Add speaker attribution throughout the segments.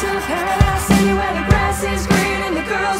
Speaker 1: to paradise, city where the grass is green and the girls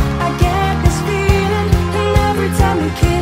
Speaker 1: complicated